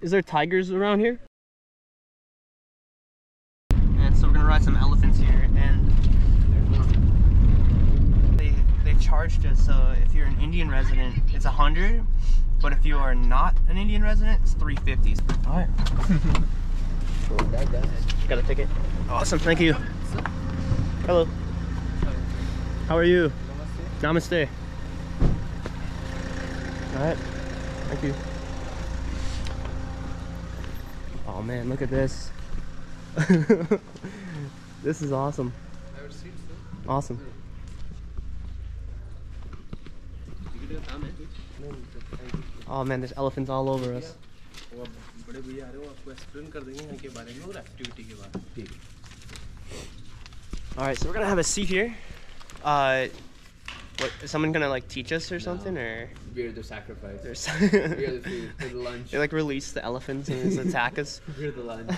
is there tigers around here? And so we're gonna ride some elephants here, and there's one. They they charged us. So if you're an Indian resident, it's a hundred, but if you are not an Indian resident, it's three fifty. All right. Got a ticket. Awesome. Thank you. Hello. How are you? Namaste. All right. Thank you. Oh man, look at this. this is awesome. Awesome. Oh man, there's elephants all over us. बड़े भैया आ रहे हो आपको explain कर देंगे यहाँ के बारे में और एक्टिविटी के बारे में ठीक All right, so we're gonna have a seat here. Uh, what? Is someone gonna like teach us or something, or We're the sacrifice. there's We're the food. We're the lunch. they like release the elephants and just attack us? We're the lunch.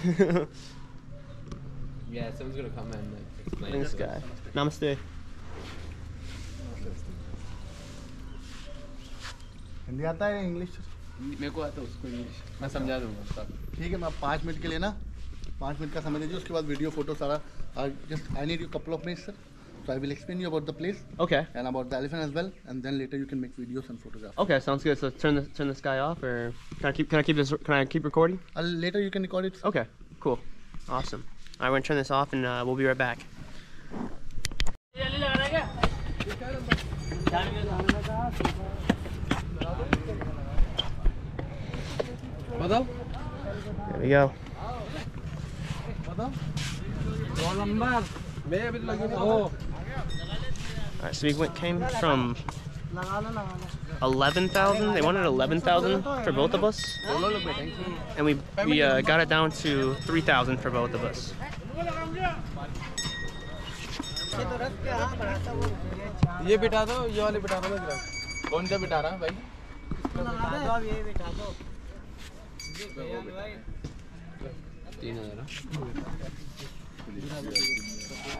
Yeah, someone's gonna come and like explain. this to guy. us. Namaste. Hindi आता है English मेरे को आता है उसको English मैं समझा दूंगा सब ठीक है मैं पाँच मिनट के लिए ना पाँच मिनट का समय दीजिए उसके बाद वीडियो फोटो सारा just I need you couple of minutes sir so I will explain you about the place. Okay. And about the elephant as well, and then later you can make videos and photographs. Okay, sounds good. So turn this turn this guy off, or can I keep can I keep this can I keep recording? Uh, later you can record it. Okay, cool, awesome. I'm gonna turn this off, and uh, we'll be right back. There we go. मैं अभी तो लगी ओ All right, so we went came from eleven thousand. They wanted eleven thousand for both of us, and we we uh, got it down to three thousand for both of us. ये बिठा दो ये वाले बिठा दो मैं ग्राहक कौन सा बिठा रहा भाई तीन हजार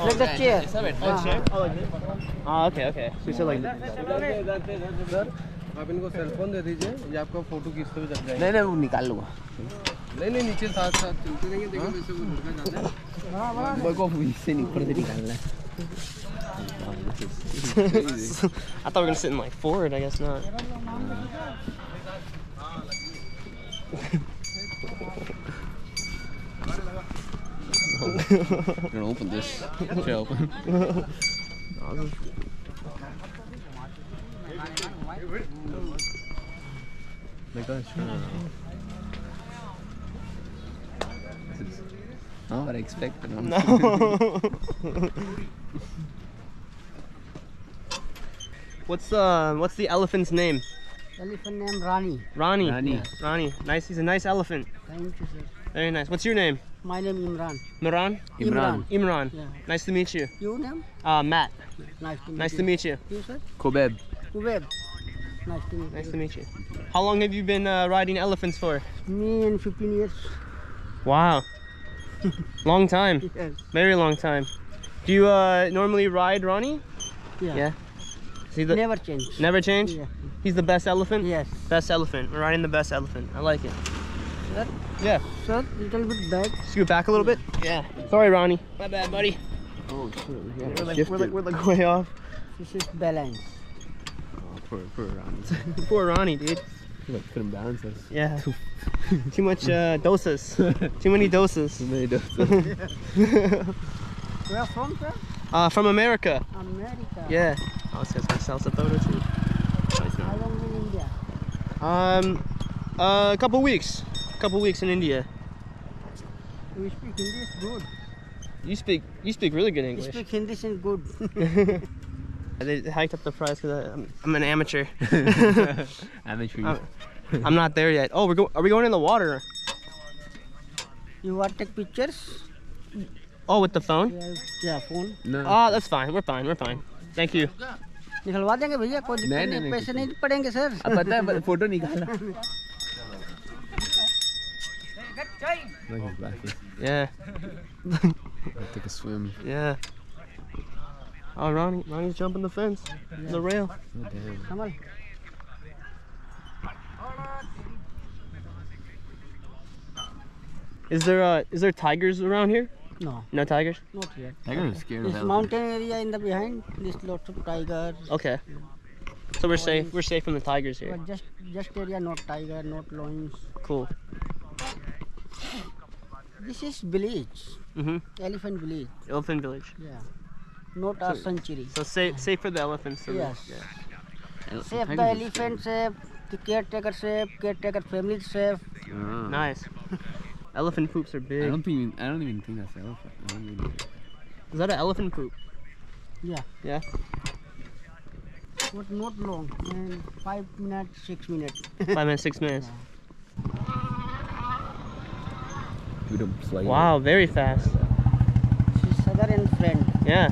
Like the chair. Oh, okay, okay. So you said like. Sir आप इनको सेल फ़ोन दे दीजिए ये आपका फ़ोटो खींचते हुए चल जाएगा। नहीं नहीं वो निकाल लूँगा। नहीं नहीं नीचे साथ साथ चलते रहेंगे देखो वैसे वो लड़का जाता है। मेरे को इससे ऊपर से निकालना है। I thought we were gonna sit in like forward. I guess not. gonna open this. Should I open? My gosh. Not what I expected. No. what's uh what's the elephant's name? Elephant name Rani. Ronnie. Rani. Ronnie. Nice. He's a nice elephant. Thank you, sir. Very nice. What's your name? My name is Imran. Miran? Imran. Imran. Yeah. Nice to meet you. Your name? Uh, Matt. Nice to meet Nice you. to meet you. You, sir? Kobeb. Ubeb. Nice to meet Nice you. to meet you. How long have you been uh, riding elephants for? Me in 15 years. Wow. long time. Yes. Very long time. Do you uh, normally ride Ronnie? Yeah. Yeah. Is he the, Never change. never change? Yeah. He's the best elephant? Yes. Best elephant. We're riding the best elephant. I like it. Sir? Yeah. Sir, little bit back. Scoot back a little bit. Yeah. Sorry, Ronnie. My bad, buddy. Oh, shit. We're like, we're like, we're like way off. This is balance. Oh, Poor, poor Ronnie. Poor Ronnie, dude. Like, couldn't balance us. Yeah. Too much uh, dosas. Too many dosas. Too many dosas. Where are from, sir? Uh, from America. America. Yeah. I was just gonna sell some photo too. How long in India? Um, uh, a couple weeks A couple weeks in India. You speak Hindi is good. You speak you speak really good You English. speak Hindi is good. they hiked up the price because I'm, I'm an amateur. Amateur. I'm, I'm not there yet. Oh, we're go- are we going in the water? you want take pictures? Oh, with the phone? Yeah, yeah, phone. No. Oh, that's fine. We're fine. We're fine. Thank you. निकलवा देंगे भैया कोई दिक्कत नहीं, नहीं नहीं, पैसे नहीं पड़ेंगे सर अब पता है फोटो निकाला James! Back. Yeah. I took a swim. Yeah. Oh, Ronnie, Ronnie's jumping the fence, yeah. the rail. Oh, damn. Come on. Is there uh, is there tigers around here? No. No tigers? Not yet. Tigers are scared this of This mountain area in the behind, there's lots of tigers. Okay. So we're safe. We're safe from the tigers here. But just just area, not tiger, not lions. Cool this is village Mhm. elephant village Elephant village. yeah not a sanctuary So safe safe for the elephants. to live. Yes. Yeah. save the elephant safe the caretaker safe caretaker family safe Ah. Nice. Elephant poops are big. I big. don't think I don't even think that's an elephant. I don't even, Is that an elephant poop? yeah Yeah. but not long and five minutes six minutes Five minutes, six minutes. Dude, I'm playing. Wow, very fast. she's other and friend Yeah.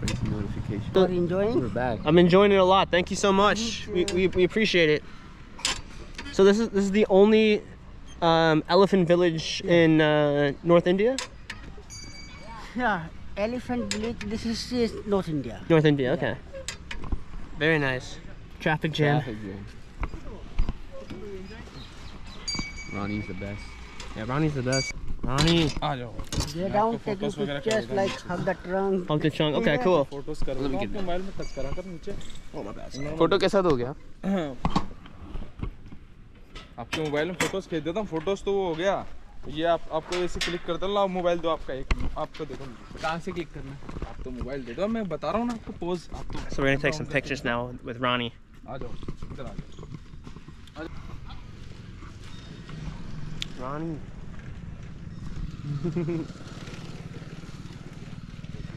Crazy notification. you enjoying We're back. I'm enjoying it a lot. Thank you so much. We, we, we appreciate it. So this is this is the only um, elephant village in uh, North India. Yeah, elephant village. This is, is North India. North India. Okay. Very nice. Traffic jam. Traffic jam. Ronnie's the best. Yeah, Ronnie's the best. Ronnie. Get down, taking pictures like hug the trunk. Hug the chunk. Okay, cool. Photos कर लो आप mobile में touch करा कर नीचे photo कैसा दोगे आप आपके मोबाइल में फ़ोटोज़ खींच देता हूँ फ़ोटोज़ तो वो हो गया ये आप आपको ऐसे क्लिक करते हो मोबाइल दो आपका एक आपको देखो कहाँ से क्लिक करना आप तो मोबाइल दे दो मैं बता रहा हूँ ना आपको पोज आप तो So we're gonna take some pictures now with Ronnie. आ जाओ इधर आ जाओ Ronnie.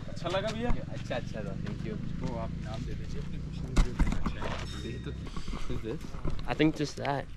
अच्छा लगा भैया? अच्छा अच्छा था थैंक यू इसको आप नाम दे दीजिए अपने क्वेश्चन दे देना अच्छा है यही तो आई थिंक जस्ट दैट